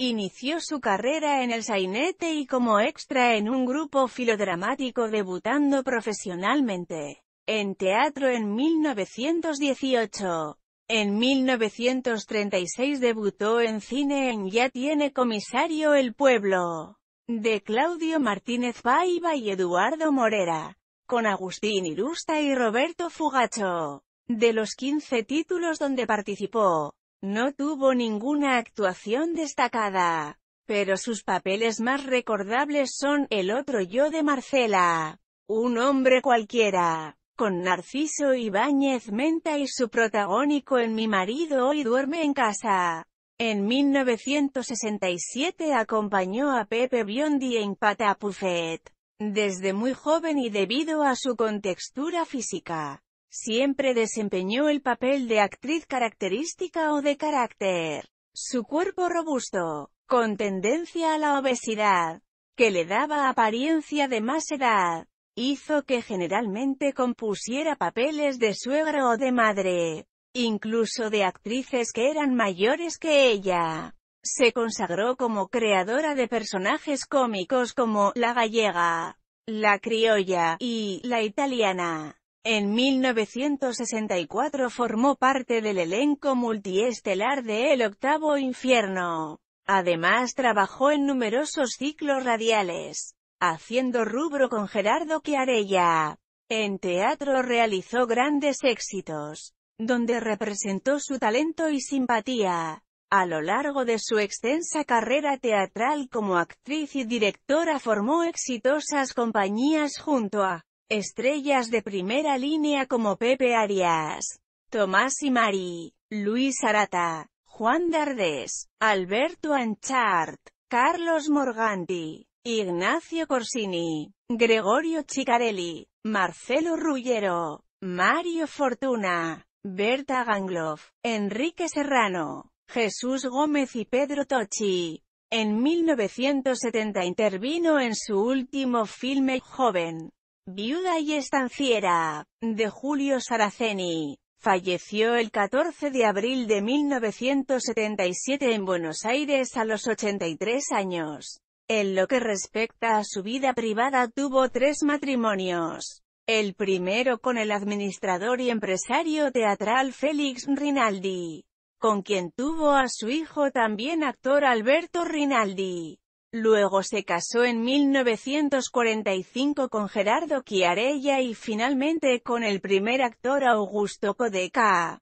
Inició su carrera en el sainete y como extra en un grupo filodramático debutando profesionalmente en teatro en 1918. En 1936 debutó en cine en Ya tiene comisario el pueblo, de Claudio Martínez Paiva y Eduardo Morera, con Agustín Irusta y Roberto Fugacho. De los 15 títulos donde participó, no tuvo ninguna actuación destacada, pero sus papeles más recordables son El otro yo de Marcela, Un hombre cualquiera, con Narciso Ibáñez Menta y su protagónico en Mi marido hoy duerme en casa. En 1967 acompañó a Pepe Biondi en Patapufet. Desde muy joven y debido a su contextura física, Siempre desempeñó el papel de actriz característica o de carácter. Su cuerpo robusto, con tendencia a la obesidad, que le daba apariencia de más edad, hizo que generalmente compusiera papeles de suegro o de madre, incluso de actrices que eran mayores que ella. Se consagró como creadora de personajes cómicos como la gallega, la criolla y la italiana. En 1964 formó parte del elenco multiestelar de El Octavo Infierno. Además trabajó en numerosos ciclos radiales, haciendo rubro con Gerardo Chiarella. En teatro realizó grandes éxitos, donde representó su talento y simpatía. A lo largo de su extensa carrera teatral como actriz y directora formó exitosas compañías junto a Estrellas de primera línea como Pepe Arias, Tomás y Mari, Luis Arata, Juan Dardés, Alberto Anchart, Carlos Morganti, Ignacio Corsini, Gregorio Chicarelli, Marcelo Rullero, Mario Fortuna, Berta Gangloff, Enrique Serrano, Jesús Gómez y Pedro Tochi. En 1970 intervino en su último filme, Joven, Viuda y estanciera, de Julio Saraceni. Falleció el 14 de abril de 1977 en Buenos Aires a los 83 años. En lo que respecta a su vida privada tuvo tres matrimonios. El primero con el administrador y empresario teatral Félix Rinaldi, con quien tuvo a su hijo también actor Alberto Rinaldi. Luego se casó en 1945 con Gerardo Chiarella y finalmente con el primer actor Augusto Codeca.